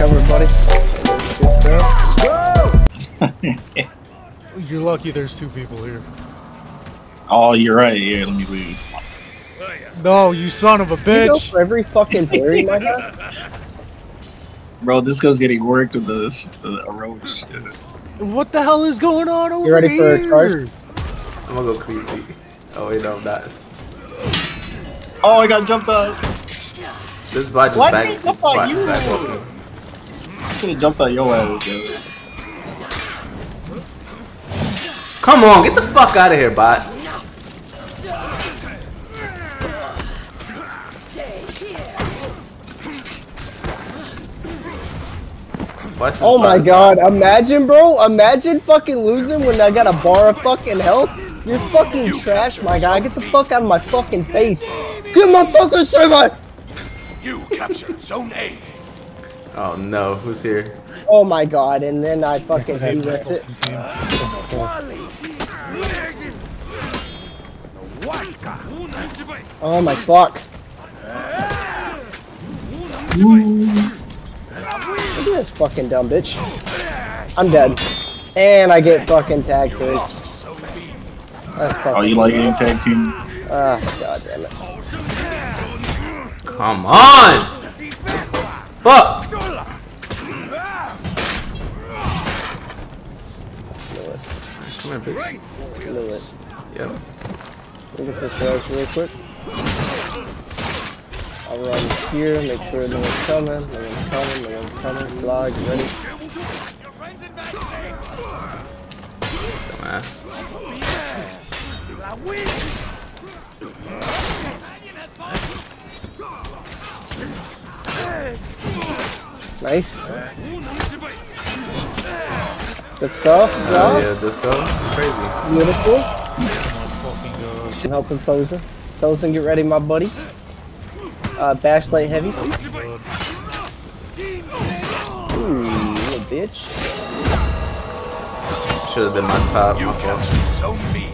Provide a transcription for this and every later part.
Cover, buddy. Good stuff. You're lucky there's two people here. Oh, you're right. Here, let me leave. No, you son of a You go bitch! for every fucking parry, my guy. Bro, this guy's getting worked with the, the roach. What the hell is going on over here? You ready for a here? charge? I'm gonna go crazy. Oh wait, no, I'm not. Oh, I got jumped out. This bot just Why back, did he jump on back, you? back walking. Should have jumped out your ass. yo. Come on, get the fuck out of here, bot. What's this Oh my bot- god, imagine, bro. Imagine fucking losing when I got a bar of fucking health. You're fucking trash, my guy. Get the fuck out of my fucking face. Get my fucking server! You captured Zone A. Oh no, who's here? Oh my god, and then I fucking re-rex it. Oh my fuck. Look at this fucking dumb bitch. I'm dead. And I get fucking tagged too. That's fucking. Oh, you like getting tag team? Ah, god damn it. Come on! Fuck! Come here, bitch. Knew it. Yep. Look at this guys real quick. I'll run here, make sure no one's coming, no one's coming, no one's coming. Slog, you ready? Dumbass. Nice. Good stuff, Oh stuff. yeah, disco. Crazy. Beautiful. Fucking god. I'm helping Tozen. Tozen, get ready, my buddy. Uh, bash light heavy. Ooh, little bitch. Should have been my top. You My fault. captured Zone B.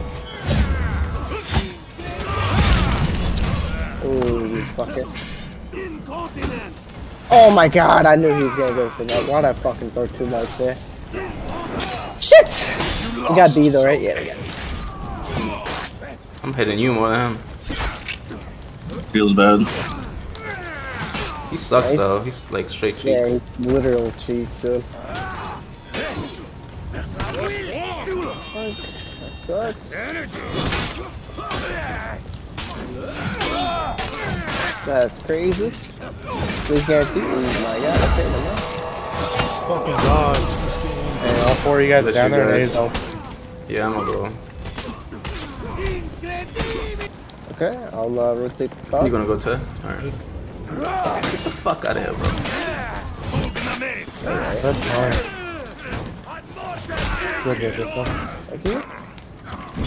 Ooh, you fucker. Oh my god, I knew he was gonna go for that. Why'd I fucking throw two much there? Shit! You got B though, right? Yeah, yeah. I'm hitting you more than him. Feels bad. He sucks Nice. though. He's like straight Yeah, cheeks. he literal cheats, dude. Sucks. That's crazy. Please guarantee. Oh my god, okay, never mind. Fucking dodge this game. And all four of you guys are down there guys. is open. Yeah, I'm gonna go. Okay, I'll uh, rotate the thoughts. You gonna go to? Alright. Get the fuck out of here, bro. Good time. Good, good, this one. Thank you. Good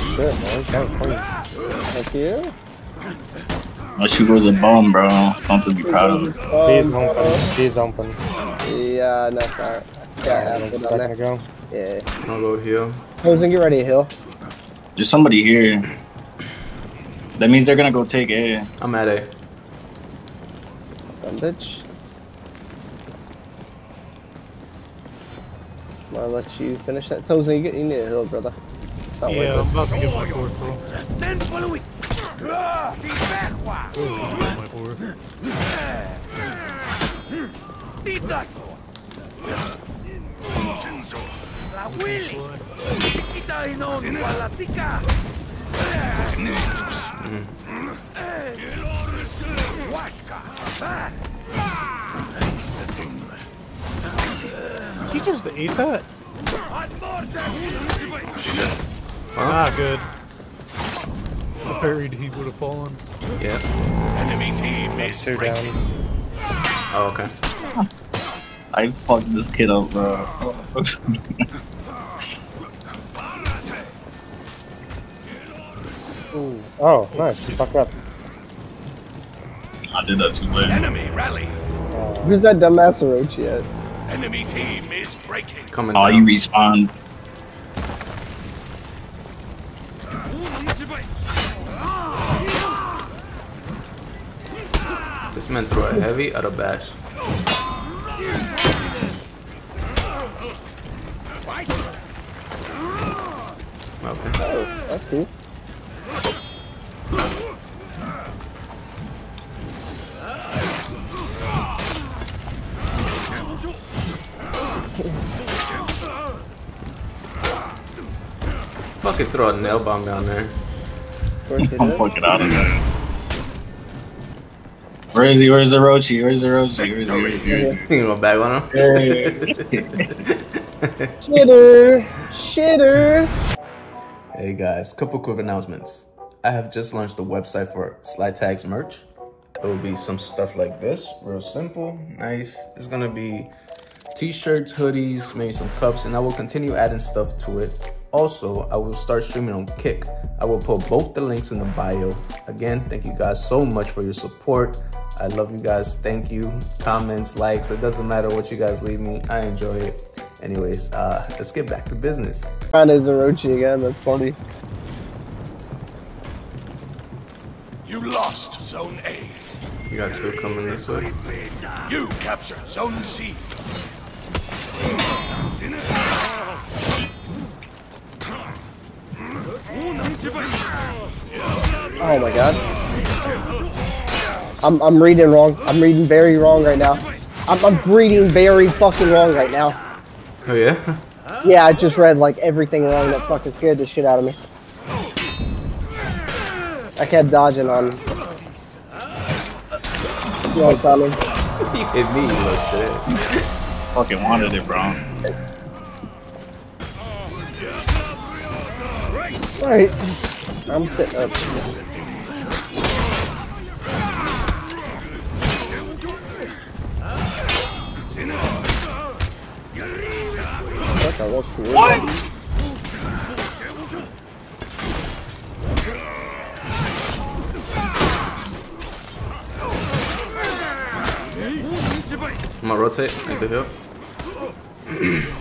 shit, man. That was clean. Thank you. My shoe was a bum, bro. Something to be proud of. He's Um, open. He's open. yeah, that's not. It's got A half it on second there. ago. Yeah. I'll go heal. Tozen, get ready, Hill. There's somebody here. That means they're gonna go take A. I'm at A. Dumb bitch. I'm gonna let you finish that. Tozen, you, get, you need a hill, brother. It's not Yeah, I'm about to get my fourth, bro. Then follow it. Be back, wa. I was gonna get my fourth. Be back. La Willy. Kita inon wala tika. Waka. He just ate that? Ah, good. I parried, he would have fallen. Yeah. Enemy team is Two breaking. down. Oh, okay. I fucked this kid up, bro. Ooh. Oh, nice. Fuck up. I did that too late. Enemy rally. Who's that dumbass Orochi at? Enemy team is breaking. Coming Oh, down. you respawn. This man threw a heavy out a bash. Okay. Oh, that's cool. Fucking throw a nail bomb down there. Of course I'm did. fucking out of there. Where is he? Where's the Rochi? Where's the Rochi? Where's the Where's he? Where's he? You gonna bag on him? Shitter! Shitter! Hey guys, couple quick announcements. I have just launched the website for Slytags merch. It will be some stuff like this, real simple, nice. It's gonna be t-shirts, hoodies, maybe some cups, and I will continue adding stuff to it. Also, I will start streaming on Kick. I will put both the links in the bio. Again, thank you guys so much for your support. I love you guys. Thank you. Comments, likes, it doesn't matter what you guys leave me. I enjoy it. Anyways, uh, let's get back to business. Found his Orochi again, that's funny. You lost Zone A. You got two coming this way. You captured Zone C. Oh my god. I'm, I'm reading wrong. I'm reading very wrong right now. I'm, I'm reading very fucking wrong right now. Oh yeah? Yeah, I just read like everything wrong that fucking scared the shit out of me. I kept dodging on. You know what I mean? you hit me, you little shit. Fucking wanted it, bro. Alright. I'm sitting up. Fuck, I walked through it. I'm gonna rotate, make the hill.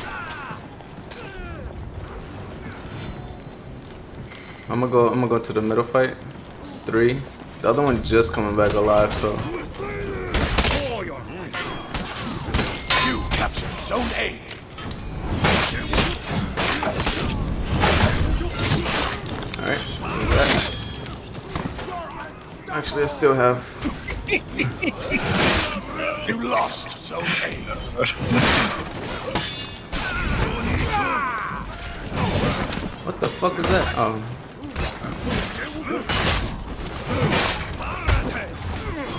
I'm gonna go. I'm gonna go to the middle fight. It's three. The other one just coming back alive, so You captured Zone A. all right. Actually, I still have. You lost Zone A. What the fuck was that? Oh.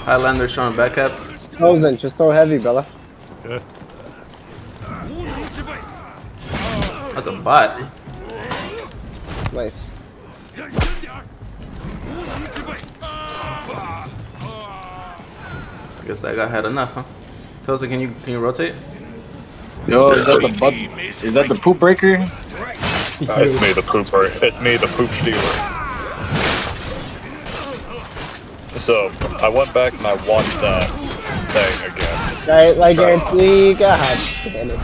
Highlander showing back cap. Frozen, just throw heavy, Bella. Okay. That's a bot. Nice. I guess that guy had enough, huh? Tosa, can you can you rotate? Yo, is that the butt? Is that the poop breaker? Uh, it's me, the pooper. It's me, the poop stealer. So, I went back and I watched that thing again. Right, like guarantee, god damn it.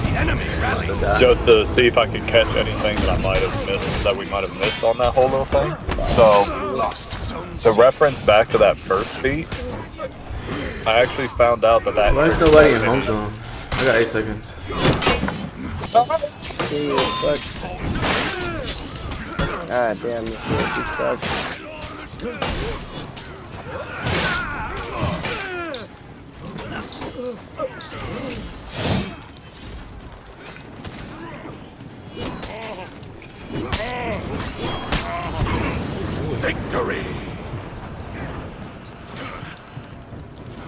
The guy. Just to see if I could catch anything that I might have missed, that we might have missed on that whole little thing. So, Lost to reference back to that first feat, I actually found out that that. Why is nobody in home zone? I got eight seconds. Jesus. God damn, this really sucks. Victory.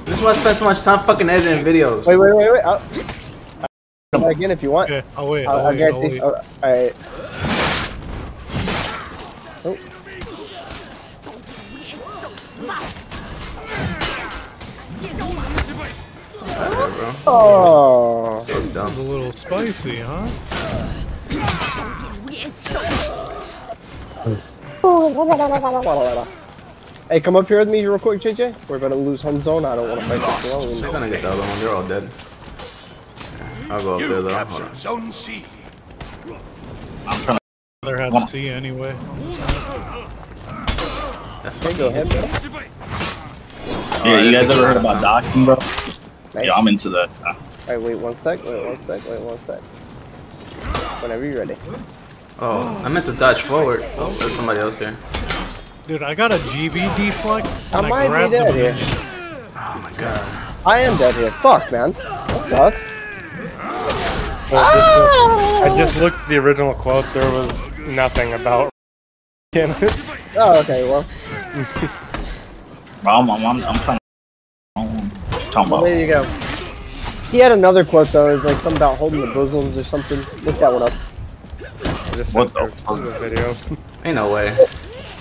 This is why I spend so much time fucking editing videos. Wait, wait, wait, wait. I'll, I'll try again if you want. Okay, I'll wait. I'll, I'll I'll wait. I'll wait. Alright. Oh. Bro. Oh. So It's a little spicy, huh? Hey, come up here with me real quick, JJ. We're gonna lose home zone. I don't want to fight this alone. They're gonna get the other one. They're all dead. I'll go up there though. Hold captured. Zone C. I'm trying to. Rather have One- C anyway. Okay, go ahead, bro. Yeah, you guys didn't ever heard think about about docking, bro? Nice. Yeah, I'm into that. Uh, Alright, wait one sec. Wait one sec. Wait one sec. Whenever you're ready. Oh, I meant to dodge forward. Oh, there's somebody else here. Dude, I got a GB deflect. I and might be grabbed dead him here. Oh my god. I am dead here. Fuck, man. That sucks. Well, I just looked at the original quote. There was nothing about cannons. Oh, okay. Well, bro, I'm, I'm, I'm, I'm trying to. I'm talking about. there you go. He had another quote though. It's like something about holding the bosoms or something. Look that one up. What the fuck? video. Ain't no way.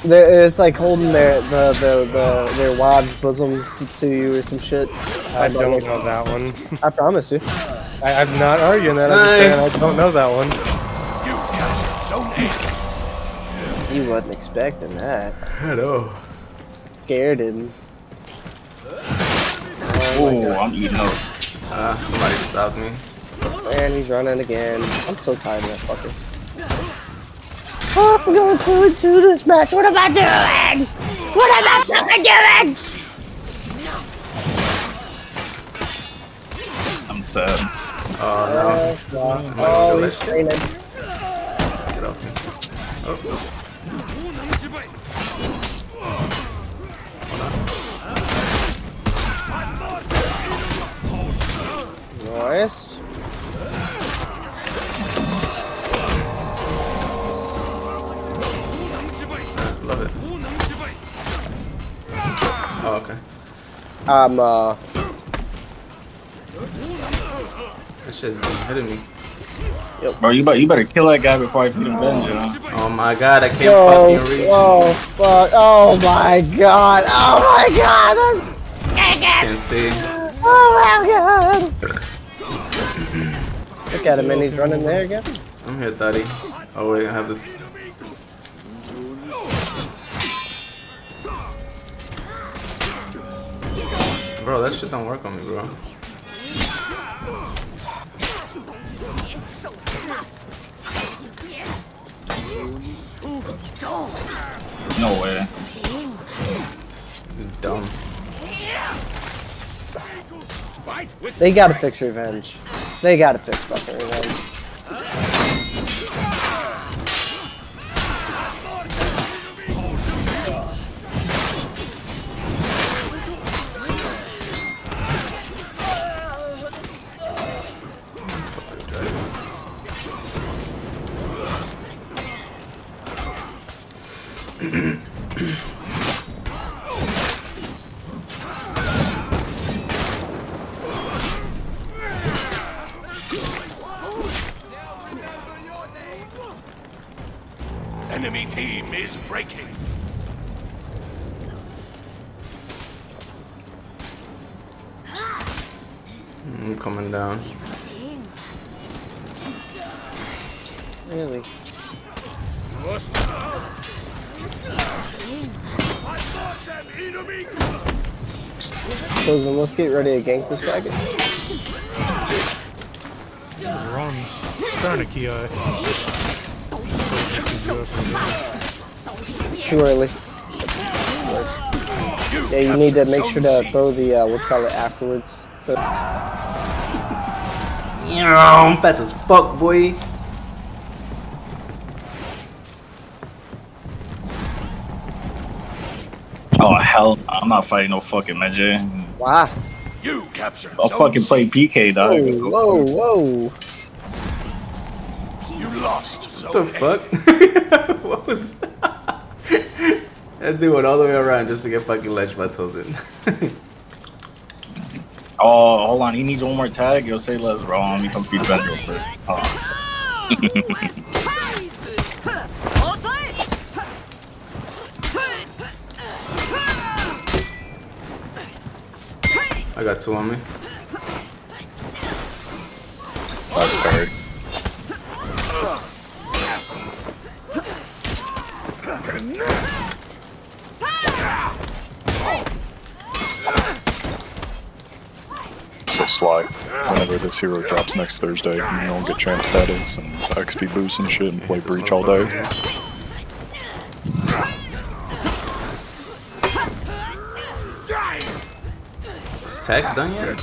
The- It's like holding their the the, the their wives' bosoms to you or some shit. I don't know that one. I promise you. I, I'm not arguing that. I'm just saying I don't know that one. You captured Zone A. You wasn't expecting that. Hello. Scared him. Ooh, I'm eating up. Ah, somebody stopped me. And he's running again. I'm so tired of that fucker. Oh, I'm going two and two this match. What am I doing? What am I fucking doing? I'm sad. Oh Oh, oh he's training. Get off me. Oh. Nice. Love it. Oh, okay. I'm uh That shit's been hitting me. Bro, you better, you better kill that guy before I feed him venge, you? Oh my god, I can't Yo, fucking reach. oh fuck, oh my god, oh my god, that's, Can't see. oh my god. Look at him, and he's running there again. I'm here, Daddy. Oh wait, I have this. Bro, that shit don't work on me, bro. No way. You're dumb. They gotta fix revenge. They gotta fix fucking revenge. Enemy team is breaking. I'm coming down. Really? Closing, let's get ready to gank this dragon. Runs. Trying to key eye. Too early. Yeah, you need to make sure to throw the, uh, what's called it afterwards. The- Yeah, I'm fast as fuck, boy. Oh, hell. I'm not fighting no fucking Medjay. Wow. You captured I'll fucking C. play PK, dog. Whoa, whoa, whoa. You lost What the fuck? what was that? That dude went all the way around just to get fucking ledge battles in. Oh, hold on. He needs one more tag. Yo, say less, bro. Let me come feed Ben real quick. I got two on me. That's scary. Sly. Whenever this hero drops next Thursday, you know, get champ status and XP boost and shit and play Breach all day. Is this tax done yet?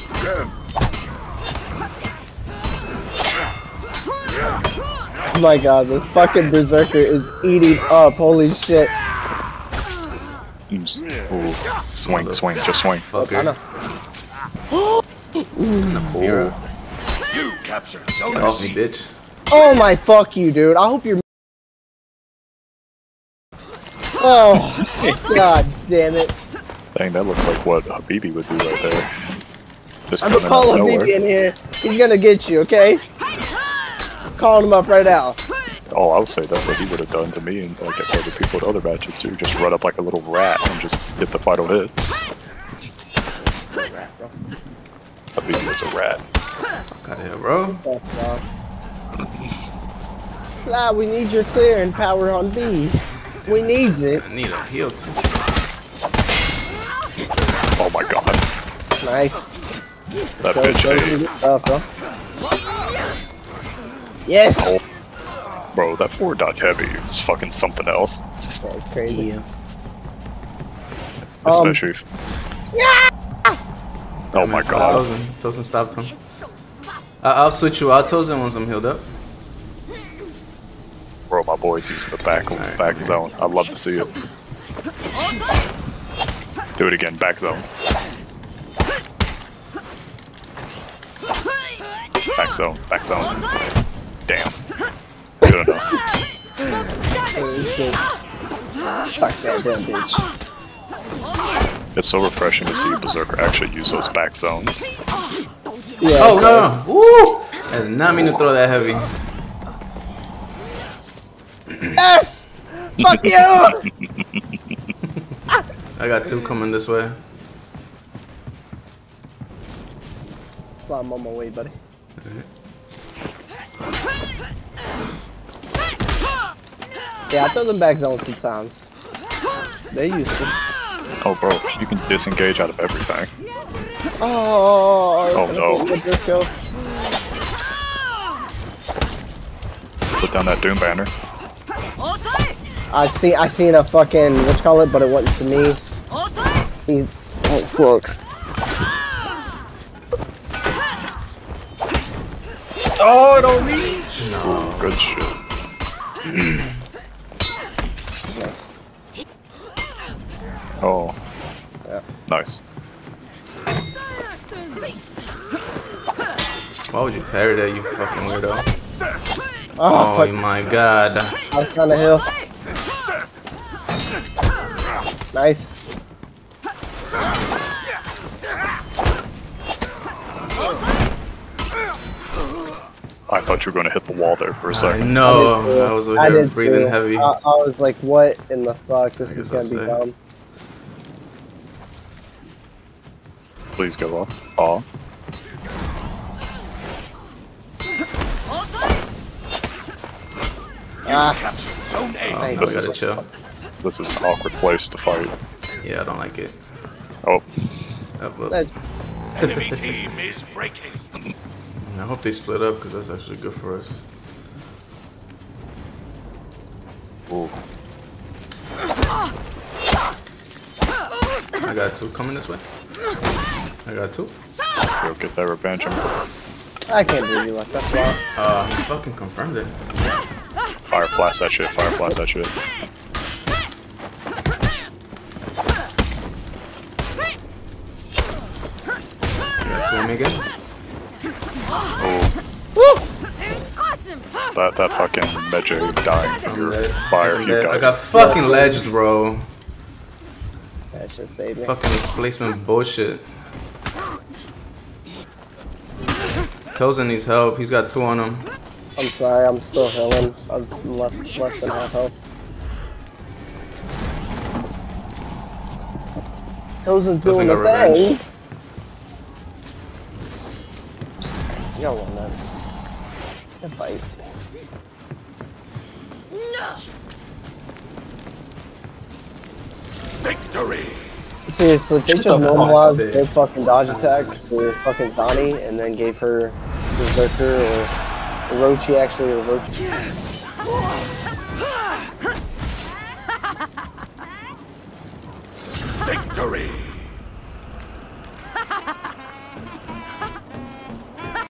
Oh my god, this fucking berserker is eating up. Holy shit. S- Ooh, swing, swing, just swing. I know. Nafira. You captured Get off me, bitch. Oh my fuck you, dude. I hope you're. Oh, god damn it. Dang, that looks like what Habibi would do right there. Just I'm gonna call of a nowhere. In here. He's gonna get you, okay? Calling him up right now. Oh, I would say that's what he would have done to me and like other people at other matches too. Just run up like a little rat and just hit the final hit. Habibi is a rat. Fuck out here, bro. Sly, we need your clearing power on B. We needs it. I need a heal too. Oh my god, Nice. that Go, bitch go, ate. stuff, bro. Yes. Oh. Bro, that four dot heavy is fucking something else. That's crazy. Um, Especially. if- Oh my god. Tozen. Tozen stopped him. I I'll switch you out, Tozen, once I'm healed up. Bro, my boy's using the back back zone. I'd love to see it. Do it again, back zone. Back zone, back zone. Damn. Good enough. Holy shit. Fuck that damn bitch. It's so refreshing to see Berserker actually use those back zones. Yeah. Oh, no, no. Woo! I did not mean to throw that heavy. Yes! Fuck you! I got two coming this way. Sly, I'm on my way, buddy. Yeah, I throw them back zone sometimes. They're useful. Oh, bro, you can disengage out of everything. Oh, Oh, no. be a good disco. Put down that Doom banner. I see. I seen a fucking what you call it, but it wasn't to me. He, oh fuck. Oh, Ooh, good shit. Nice. Oh. Yeah. Nice. Why would you parry that, you fucking weirdo? Oh, Oh fuck. my god. I was on the hill. Nice. I thought you were gonna hit the wall there for a second. No, I did too. I was over I here breathing too. heavy. I, I was like, what in the fuck? This guess is gonna be say. dumb. Please go off. Oh. Ah, Captured Zone A. I I This gotta is- chill. This is an awkward place to fight. Yeah, I don't like it. Oh, Uh, well, Enemy team is breaking. I hope they split up because that's actually good for us. ooh. I got two coming this way. I got two. Go get that revenge. I can't believe you left. That's wrong. Uh, he fucking confirmed it. Fire blast that shit, fire blast that shit. I got two on me again. That that fucking Medjay dying from your fire, you got, I got fucking ledges, bro. That should save me. Fucking displacement bullshit. Tozen needs help. He's got two on him. I'm sorry. I'm still healing. I was left less than half health. Tozen's doing got the revenge. thing. Y'all want that? A fight. No. Victory. Seriously, they Shut just the normalized their fucking dodge attacks for fucking Zani and then gave her Berserker or Orochi actually, or Orochi.